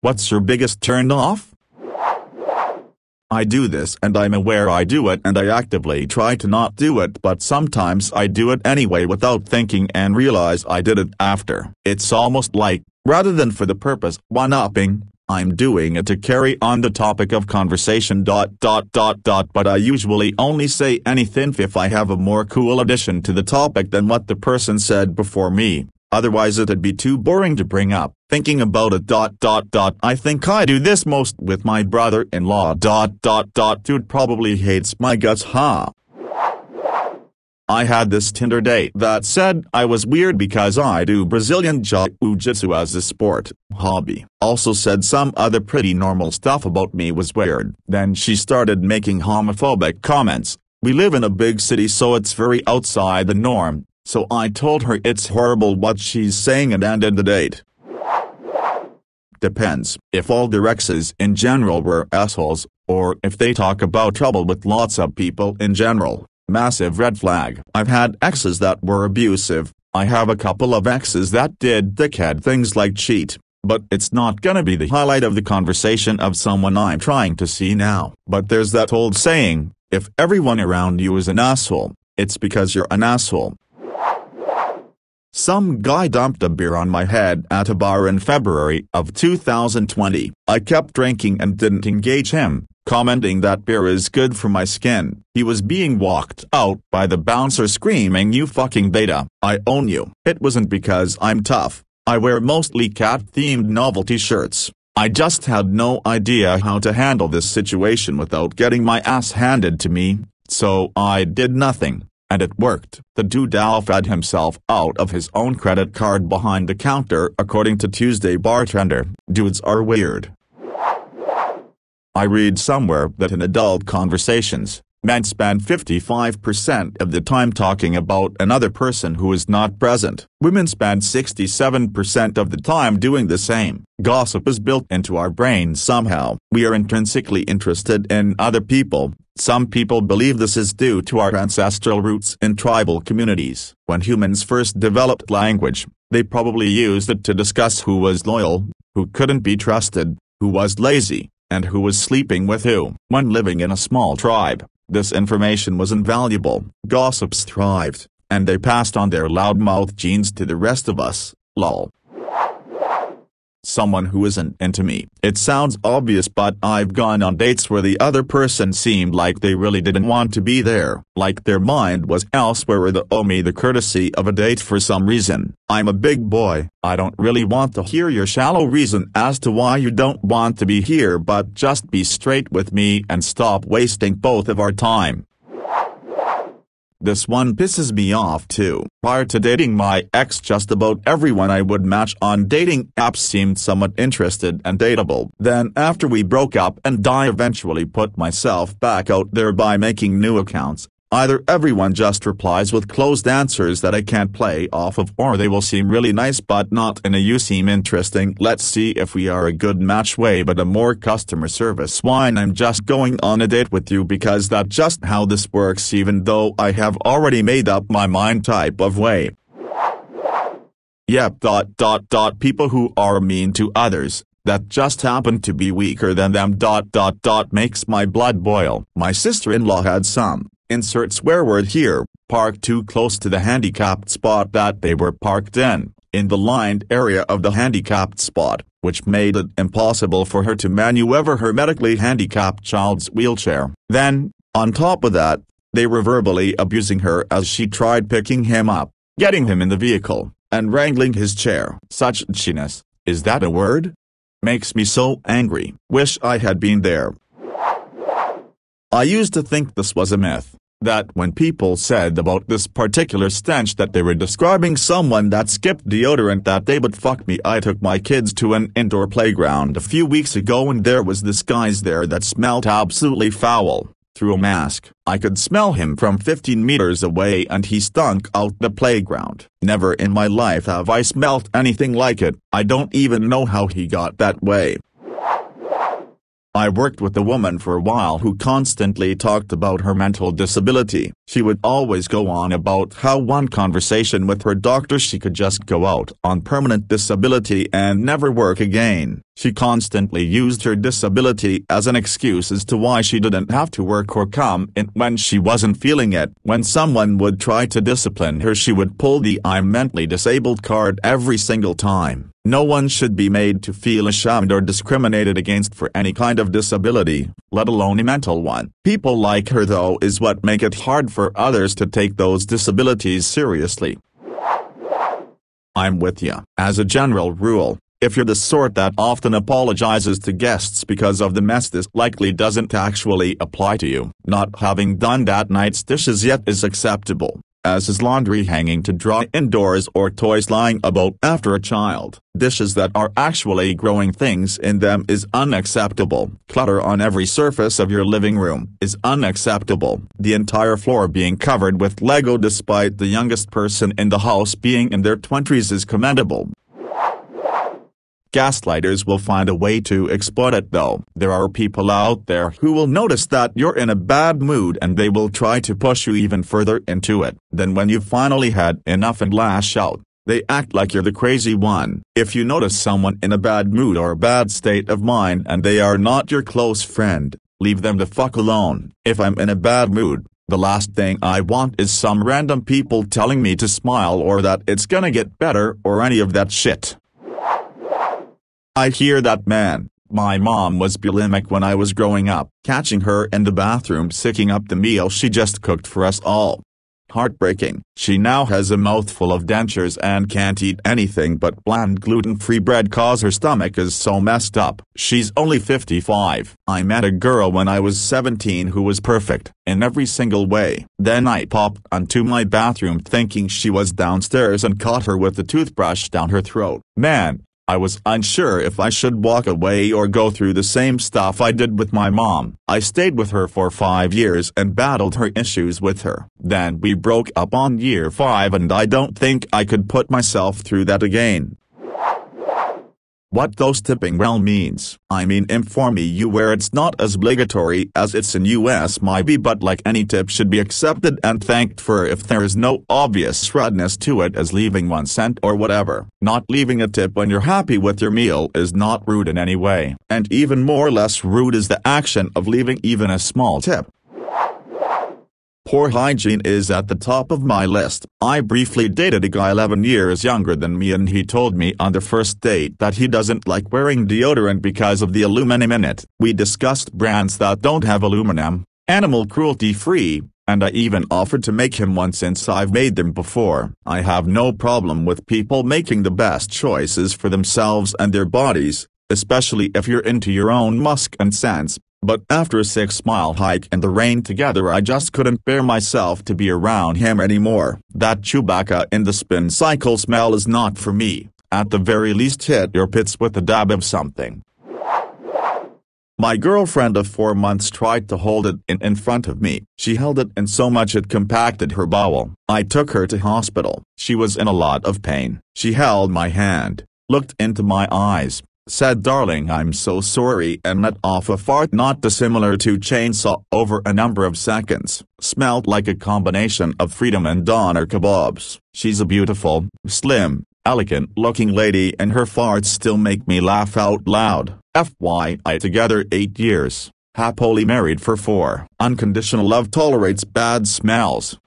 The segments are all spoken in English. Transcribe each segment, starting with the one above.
What's your biggest turn off? I do this and I'm aware I do it and I actively try to not do it but sometimes I do it anyway without thinking and realize I did it after. It's almost like, rather than for the purpose one-upping, I'm doing it to carry on the topic of conversation dot dot dot dot but I usually only say anything if I have a more cool addition to the topic than what the person said before me. Otherwise it'd be too boring to bring up. Thinking about it dot dot dot I think I do this most with my brother-in-law dot dot dot dude probably hates my guts huh. I had this Tinder date that said I was weird because I do Brazilian jiu-jitsu as a sport, hobby. Also said some other pretty normal stuff about me was weird. Then she started making homophobic comments. We live in a big city so it's very outside the norm, so I told her it's horrible what she's saying and ended the date. Depends if all exes in general were assholes, or if they talk about trouble with lots of people in general. Massive red flag. I've had exes that were abusive, I have a couple of exes that did dickhead things like cheat, but it's not gonna be the highlight of the conversation of someone I'm trying to see now. But there's that old saying, if everyone around you is an asshole, it's because you're an asshole. Some guy dumped a beer on my head at a bar in February of 2020. I kept drinking and didn't engage him, commenting that beer is good for my skin. He was being walked out by the bouncer screaming you fucking beta, I own you. It wasn't because I'm tough. I wear mostly cat-themed novelty shirts. I just had no idea how to handle this situation without getting my ass handed to me, so I did nothing. And it worked. The dude alphaed himself out of his own credit card behind the counter according to Tuesday bartender. Dudes are weird. I read somewhere that in adult conversations, men spend 55% of the time talking about another person who is not present. Women spend 67% of the time doing the same. Gossip is built into our brains somehow. We are intrinsically interested in other people. Some people believe this is due to our ancestral roots in tribal communities. When humans first developed language, they probably used it to discuss who was loyal, who couldn't be trusted, who was lazy, and who was sleeping with who. When living in a small tribe, this information was invaluable. Gossips thrived, and they passed on their loudmouth genes to the rest of us, lol. Someone who isn't into me. It sounds obvious but I've gone on dates where the other person seemed like they really didn't want to be there, like their mind was elsewhere or they owe me the courtesy of a date for some reason. I'm a big boy, I don't really want to hear your shallow reason as to why you don't want to be here but just be straight with me and stop wasting both of our time. This one pisses me off too. Prior to dating my ex just about everyone I would match on dating apps seemed somewhat interested and dateable. Then after we broke up and I eventually put myself back out there by making new accounts, Either everyone just replies with closed answers that I can't play off of or they will seem really nice but not in a you seem interesting. Let's see if we are a good match. Way but a more customer service. Wine I'm just going on a date with you because that's just how this works even though I have already made up my mind type of way. Yep dot dot dot. People who are mean to others. That just happen to be weaker than them. Dot dot dot. Makes my blood boil. My sister-in-law had some insert swear word here, parked too close to the handicapped spot that they were parked in, in the lined area of the handicapped spot, which made it impossible for her to maneuver her medically handicapped child's wheelchair. Then, on top of that, they were verbally abusing her as she tried picking him up, getting him in the vehicle, and wrangling his chair. Such chiness, is that a word? Makes me so angry. Wish I had been there. I used to think this was a myth, that when people said about this particular stench that they were describing someone that skipped deodorant that day but fuck me I took my kids to an indoor playground a few weeks ago and there was this guy's there that smelled absolutely foul, through a mask. I could smell him from 15 meters away and he stunk out the playground. Never in my life have I smelt anything like it, I don't even know how he got that way. I worked with a woman for a while who constantly talked about her mental disability. She would always go on about how one conversation with her doctor she could just go out on permanent disability and never work again. She constantly used her disability as an excuse as to why she didn't have to work or come in when she wasn't feeling it. When someone would try to discipline her she would pull the I'm mentally disabled card every single time. No one should be made to feel ashamed or discriminated against for any kind of disability, let alone a mental one. People like her though is what make it hard for others to take those disabilities seriously. I'm with ya. As a general rule, if you're the sort that often apologizes to guests because of the mess this likely doesn't actually apply to you. Not having done that night's dishes yet is acceptable, as is laundry hanging to dry indoors or toys lying about after a child. Dishes that are actually growing things in them is unacceptable. Clutter on every surface of your living room is unacceptable. The entire floor being covered with Lego despite the youngest person in the house being in their 20s is commendable. Gaslighters will find a way to exploit it though. There are people out there who will notice that you're in a bad mood and they will try to push you even further into it. Then when you've finally had enough and lash out, they act like you're the crazy one. If you notice someone in a bad mood or a bad state of mind and they are not your close friend, leave them the fuck alone. If I'm in a bad mood, the last thing I want is some random people telling me to smile or that it's gonna get better or any of that shit. I hear that man. My mom was bulimic when I was growing up, catching her in the bathroom sicking up the meal she just cooked for us all. Heartbreaking. She now has a mouthful of dentures and can't eat anything but bland gluten-free bread cause her stomach is so messed up. She's only 55. I met a girl when I was 17 who was perfect, in every single way. Then I popped onto my bathroom thinking she was downstairs and caught her with the toothbrush down her throat. Man, I was unsure if I should walk away or go through the same stuff I did with my mom. I stayed with her for five years and battled her issues with her. Then we broke up on year five and I don't think I could put myself through that again. What those tipping well means, I mean inform me you where it's not as obligatory as it's in US might be but like any tip should be accepted and thanked for if there is no obvious rudeness to it as leaving one cent or whatever. Not leaving a tip when you're happy with your meal is not rude in any way. And even more less rude is the action of leaving even a small tip. Poor hygiene is at the top of my list. I briefly dated a guy 11 years younger than me and he told me on the first date that he doesn't like wearing deodorant because of the aluminum in it. We discussed brands that don't have aluminum, animal cruelty free, and I even offered to make him one since I've made them before. I have no problem with people making the best choices for themselves and their bodies, especially if you're into your own musk and scents, but after a six-mile hike in the rain together I just couldn't bear myself to be around him anymore. That Chewbacca in the spin cycle smell is not for me. At the very least hit your pits with a dab of something. My girlfriend of four months tried to hold it in in front of me. She held it in so much it compacted her bowel. I took her to hospital. She was in a lot of pain. She held my hand, looked into my eyes, said darling I'm so sorry and let off a fart not dissimilar to chainsaw over a number of seconds, smelled like a combination of freedom and doner kebabs. She's a beautiful, slim, elegant-looking lady and her farts still make me laugh out loud. FYI together 8 years, happily married for 4. Unconditional love tolerates bad smells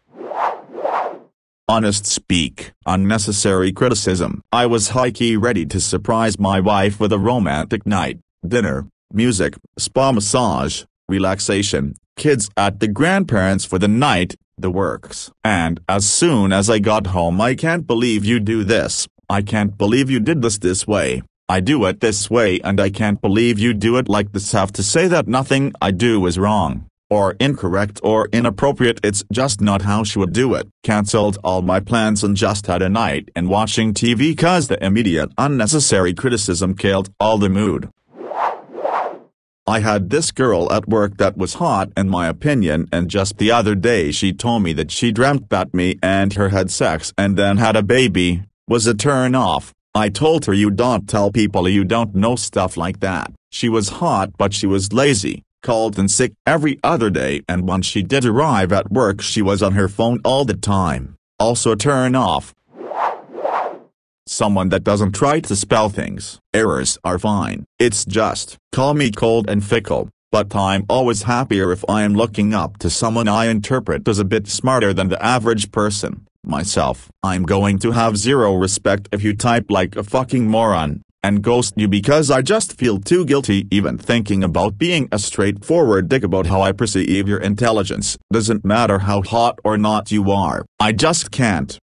honest speak, unnecessary criticism. I was high-key ready to surprise my wife with a romantic night, dinner, music, spa massage, relaxation, kids at the grandparents for the night, the works. And as soon as I got home I can't believe you do this, I can't believe you did this this way. I do it this way and I can't believe you do it like this have to say that nothing I do is wrong or incorrect or inappropriate it's just not how she would do it. Cancelled all my plans and just had a night and watching TV cause the immediate unnecessary criticism killed all the mood. I had this girl at work that was hot in my opinion and just the other day she told me that she dreamt that me and her had sex and then had a baby, was a turn off. I told her you don't tell people you don't know stuff like that. She was hot but she was lazy called in sick every other day and once she did arrive at work she was on her phone all the time, also turn off. someone that doesn't try to spell things. Errors are fine. It's just, call me cold and fickle, but I'm always happier if I am looking up to someone I interpret as a bit smarter than the average person. Myself. I'm going to have zero respect if you type like a fucking moron, and ghost you because I just feel too guilty even thinking about being a straightforward dick about how I perceive your intelligence. Doesn't matter how hot or not you are, I just can't.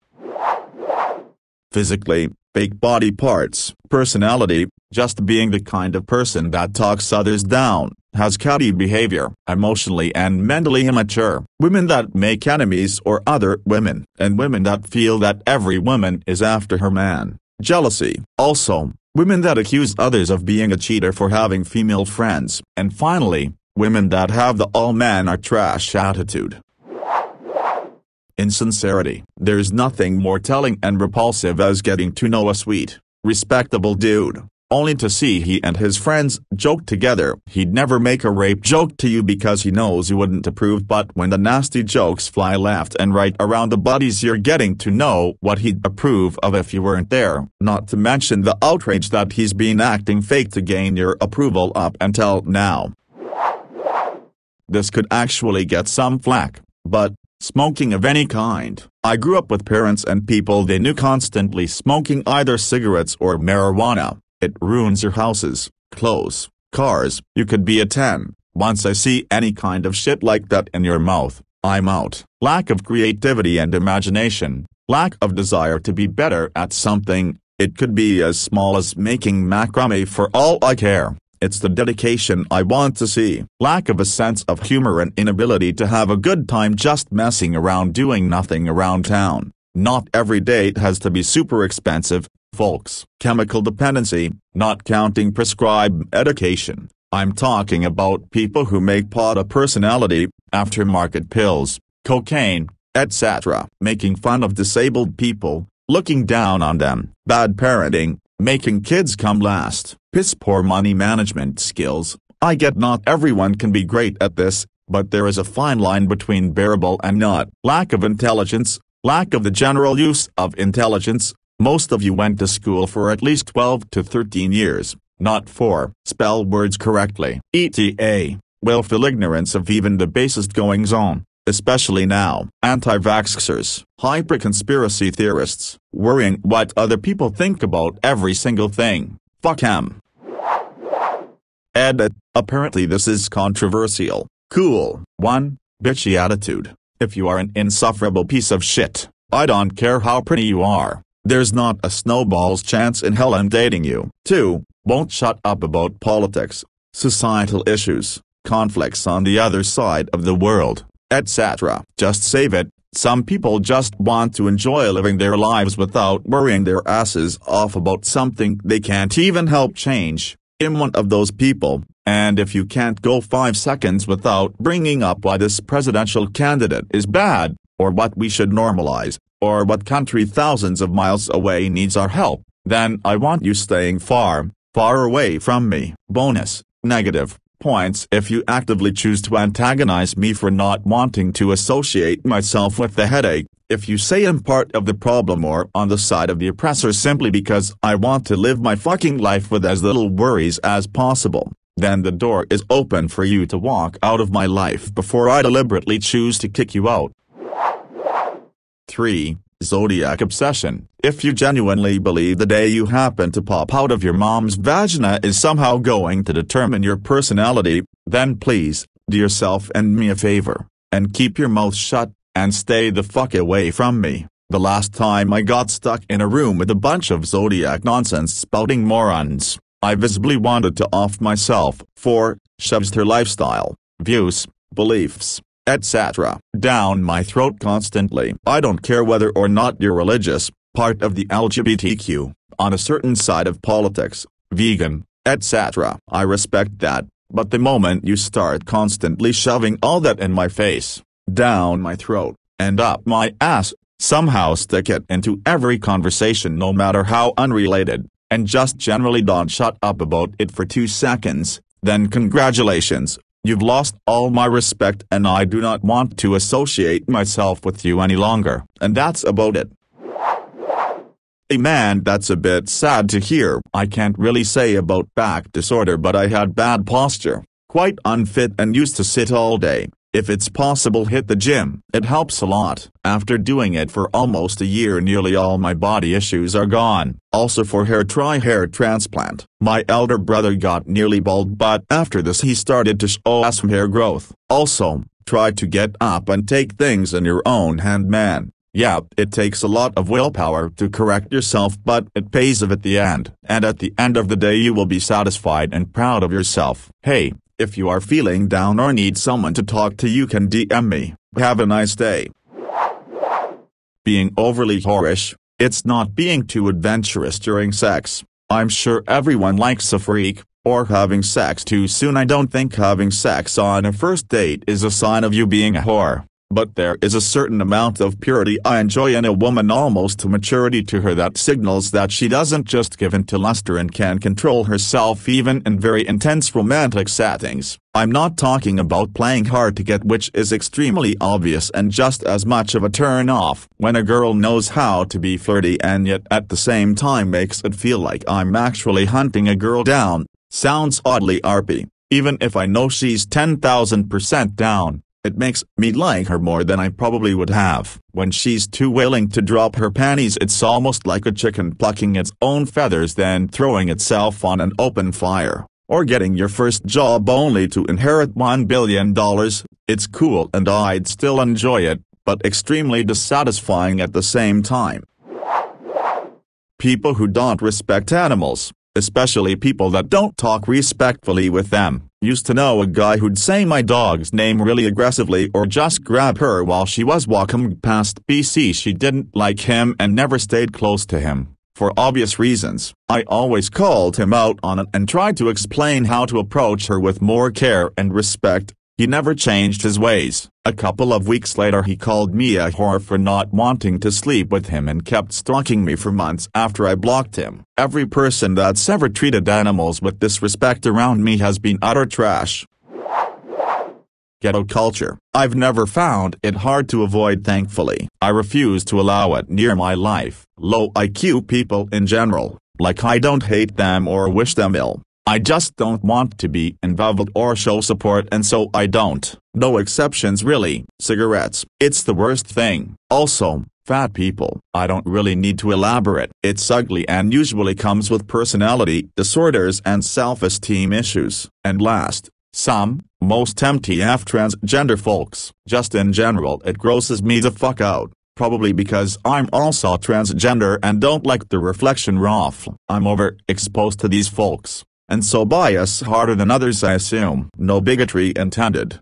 Physically, fake body parts, personality, just being the kind of person that talks others down, has catty behavior, emotionally and mentally immature, women that make enemies or other women, and women that feel that every woman is after her man, jealousy, also, women that accuse others of being a cheater for having female friends, and finally, women that have the all men are trash attitude. Insincerity. There's nothing more telling and repulsive as getting to know a sweet, respectable dude, only to see he and his friends joke together. He'd never make a rape joke to you because he knows you wouldn't approve but when the nasty jokes fly left and right around the buddies you're getting to know what he'd approve of if you weren't there. Not to mention the outrage that he's been acting fake to gain your approval up until now. This could actually get some flack, but, Smoking of any kind. I grew up with parents and people they knew constantly smoking either cigarettes or marijuana. It ruins your houses, clothes, cars. You could be a 10. Once I see any kind of shit like that in your mouth, I'm out. Lack of creativity and imagination. Lack of desire to be better at something. It could be as small as making macrame for all I care. It's the dedication I want to see. Lack of a sense of humor and inability to have a good time just messing around doing nothing around town. Not every date has to be super expensive, folks. Chemical dependency, not counting prescribed medication. I'm talking about people who make pot a personality, aftermarket pills, cocaine, etc. Making fun of disabled people, looking down on them, bad parenting, making kids come last, piss poor money management skills. I get not everyone can be great at this, but there is a fine line between bearable and not. Lack of intelligence, lack of the general use of intelligence. Most of you went to school for at least 12 to 13 years, not 4. Spell words correctly. ETA, willful ignorance of even the basest goings on especially now. Anti-vaxxers, hyper-conspiracy theorists, worrying what other people think about every single thing. Fuck em. Edit. Apparently this is controversial. Cool. 1. Bitchy attitude. If you are an insufferable piece of shit, I don't care how pretty you are. There's not a snowball's chance in hell I'm dating you. 2. Won't shut up about politics, societal issues, conflicts on the other side of the world etc. Just save it. Some people just want to enjoy living their lives without worrying their asses off about something they can't even help change. I'm one of those people, and if you can't go five seconds without bringing up why this presidential candidate is bad, or what we should normalize, or what country thousands of miles away needs our help, then I want you staying far, far away from me. Bonus, negative, points if you actively choose to antagonize me for not wanting to associate myself with the headache, if you say I'm part of the problem or on the side of the oppressor simply because I want to live my fucking life with as little worries as possible, then the door is open for you to walk out of my life before I deliberately choose to kick you out. 3. Zodiac Obsession If you genuinely believe the day you happen to pop out of your mom's vagina is somehow going to determine your personality, then please, do yourself and me a favor, and keep your mouth shut, and stay the fuck away from me. The last time I got stuck in a room with a bunch of zodiac nonsense spouting morons, I visibly wanted to off myself, for, shoves lifestyle, views, beliefs, etc. down my throat constantly. I don't care whether or not you're religious, part of the LGBTQ, on a certain side of politics, vegan, etc. I respect that, but the moment you start constantly shoving all that in my face, down my throat, and up my ass, somehow stick it into every conversation no matter how unrelated, and just generally don't shut up about it for two seconds, then congratulations, You've lost all my respect and I do not want to associate myself with you any longer. And that's about it. A man that's a bit sad to hear. I can't really say about back disorder but I had bad posture, quite unfit and used to sit all day. If it's possible hit the gym, it helps a lot. After doing it for almost a year nearly all my body issues are gone. Also for hair try hair transplant. My elder brother got nearly bald but after this he started to show some hair growth. Also, try to get up and take things in your own hand man. Yeah, it takes a lot of willpower to correct yourself but it pays off at the end. And at the end of the day you will be satisfied and proud of yourself. Hey, if you are feeling down or need someone to talk to you can DM me. Have a nice day. Being overly whorish, it's not being too adventurous during sex. I'm sure everyone likes a freak, or having sex too soon I don't think having sex on a first date is a sign of you being a whore. But there is a certain amount of purity I enjoy in a woman almost to maturity to her that signals that she doesn't just give in to luster and can control herself even in very intense romantic settings. I'm not talking about playing hard to get which is extremely obvious and just as much of a turn off when a girl knows how to be flirty and yet at the same time makes it feel like I'm actually hunting a girl down. Sounds oddly arpy, even if I know she's 10,000% down. It makes me like her more than I probably would have. When she's too willing to drop her panties it's almost like a chicken plucking its own feathers then throwing itself on an open fire. Or getting your first job only to inherit $1 billion. It's cool and I'd still enjoy it, but extremely dissatisfying at the same time. People who don't respect animals especially people that don't talk respectfully with them. Used to know a guy who'd say my dog's name really aggressively or just grab her while she was walking past BC she didn't like him and never stayed close to him. For obvious reasons, I always called him out on it and tried to explain how to approach her with more care and respect, he never changed his ways. A couple of weeks later he called me a whore for not wanting to sleep with him and kept stalking me for months after I blocked him. Every person that's ever treated animals with disrespect around me has been utter trash. Ghetto culture. I've never found it hard to avoid thankfully. I refuse to allow it near my life. Low IQ people in general, like I don't hate them or wish them ill. I just don't want to be involved or show support and so I don't. No exceptions really. Cigarettes. It's the worst thing. Also, fat people. I don't really need to elaborate. It's ugly and usually comes with personality disorders and self-esteem issues. And last, some, most MTF transgender folks. Just in general it grosses me the fuck out probably because I'm also transgender and don't like the reflection rough. I'm overexposed to these folks and so bias harder than others I assume. No bigotry intended.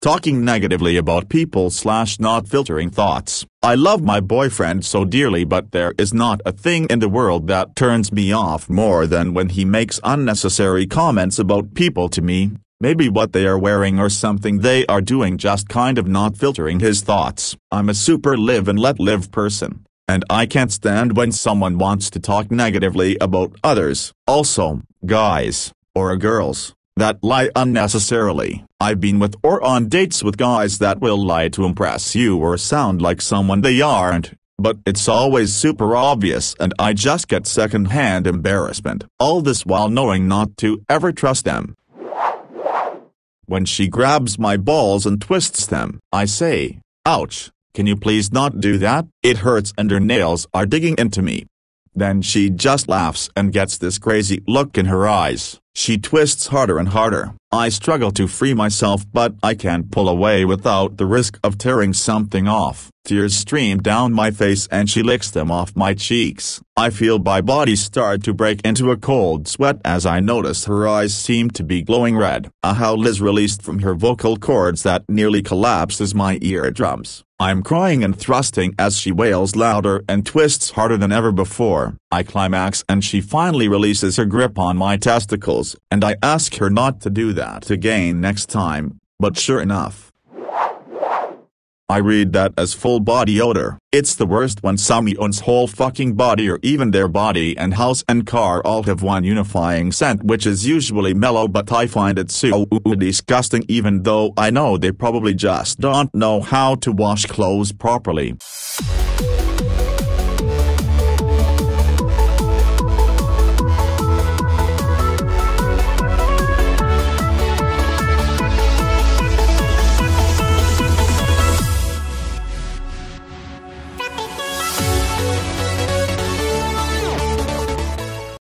Talking negatively about people slash not filtering thoughts. I love my boyfriend so dearly but there is not a thing in the world that turns me off more than when he makes unnecessary comments about people to me, maybe what they are wearing or something they are doing just kind of not filtering his thoughts. I'm a super live and let live person and I can't stand when someone wants to talk negatively about others. Also, guys, or girls, that lie unnecessarily. I've been with or on dates with guys that will lie to impress you or sound like someone they aren't, but it's always super obvious and I just get second-hand embarrassment. All this while knowing not to ever trust them. When she grabs my balls and twists them, I say, ouch, can you please not do that? It hurts and her nails are digging into me. Then she just laughs and gets this crazy look in her eyes. She twists harder and harder. I struggle to free myself but I can't pull away without the risk of tearing something off. Tears stream down my face and she licks them off my cheeks. I feel my body start to break into a cold sweat as I notice her eyes seem to be glowing red. A howl is released from her vocal cords that nearly collapses my eardrums. I'm crying and thrusting as she wails louder and twists harder than ever before. I climax and she finally releases her grip on my testicles, and I ask her not to do that again next time, but sure enough, I read that as full body odor. It's the worst when someone's whole fucking body or even their body and house and car all have one unifying scent which is usually mellow but I find it so disgusting even though I know they probably just don't know how to wash clothes properly.